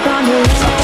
up on your